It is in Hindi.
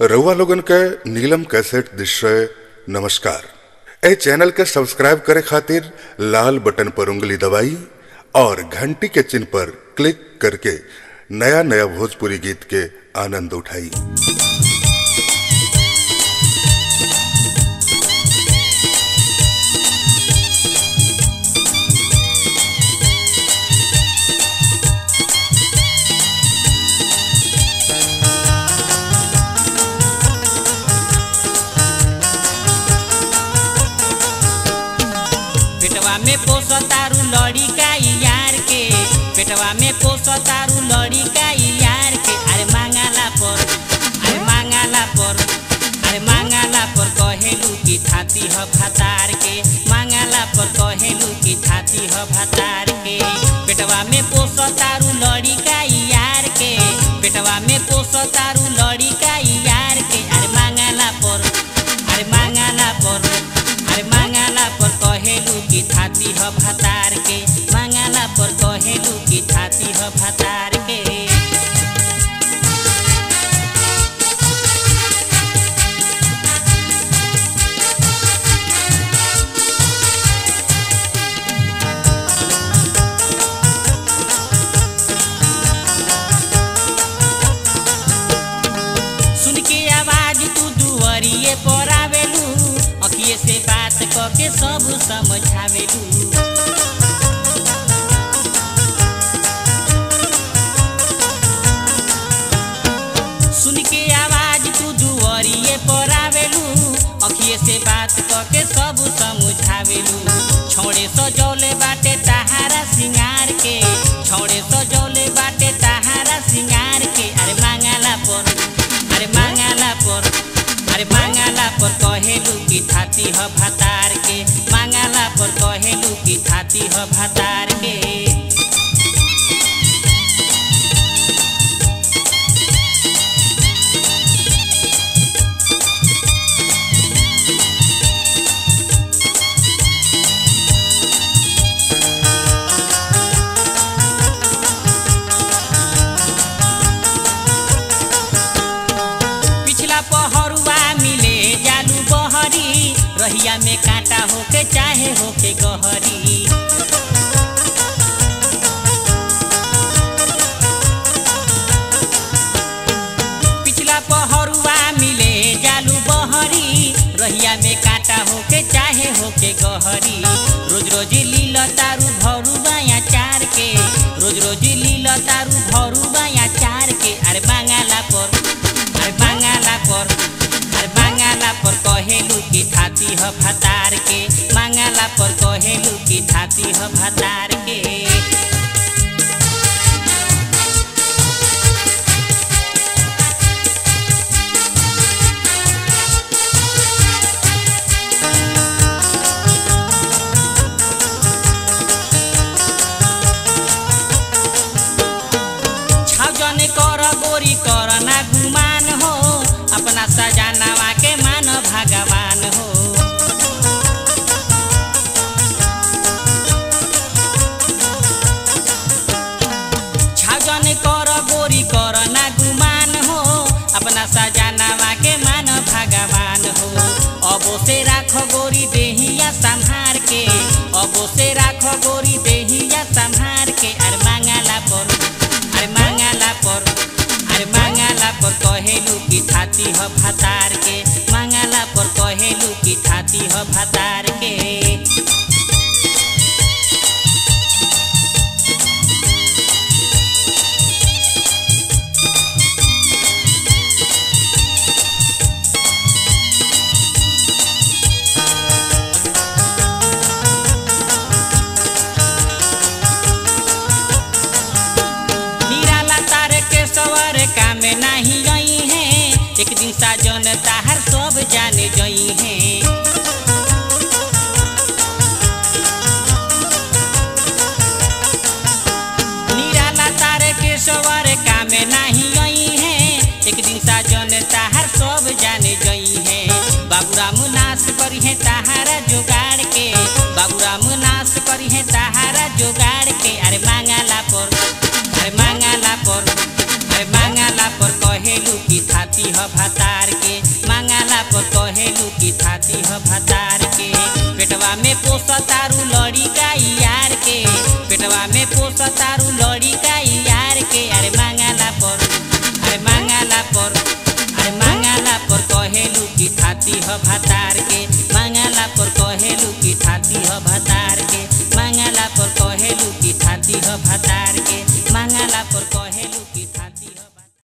रउआ लोगन के नीलम कैसेट दृश्य नमस्कार। ए चैनल के सब्सक्राइब करे खातिर लाल बटन पर उंगली दबाई और घंटी के चिन्ह पर क्लिक करके नया नया भोजपुरी गीत के आनंद उठाई। में पोस तारू लड़ी का यार के अरे मांगाला पर अरे मांगाला पर अरे मांगाला पर कहेलू की थाती ह भातार के मांगाला पर कहेलू की थाती ह भातार के पेटवा में पोस तारू लड़ी यार के पेटवा में पोस तारू लड़ी आवेलू अखिए से बात क के सब समझावेलू। सुन के आवाज़ तू दुवरिए पर आवेलू अखिए से बात क के सब समझावेलू। छोड़े सजौले बाटे तहारा सिंगार के। छोड़े सजौले कहेलू की थाती ह भातार के मांगला पर कहलू की थाती हतार रहिया में कांटा होके, चाहे होके गहरी। पिछला पहरुआ मिले जालू बहरी। रहिया में कांटा होके, चाहे होके गहरी। रोज रोज लील तारू भरुआ चार के रोज रोज लील तारू ह भातार के मांगाला पर कहेलू की थाती ह भातार की हो भातार के। मंगला पर कहेलू की ठाती हो भातार बाबूराम नाश करी है ताहारा के। बाबूराम नाश करी है ताहारा के। अरे पर अरे पर अरे पर की थाती भतार के। पर की थाती ह भतार के। पेटवा में पोसतारू लड़ी का यार के। पेटवा में पोसतारू हो ह थाती ह भतार।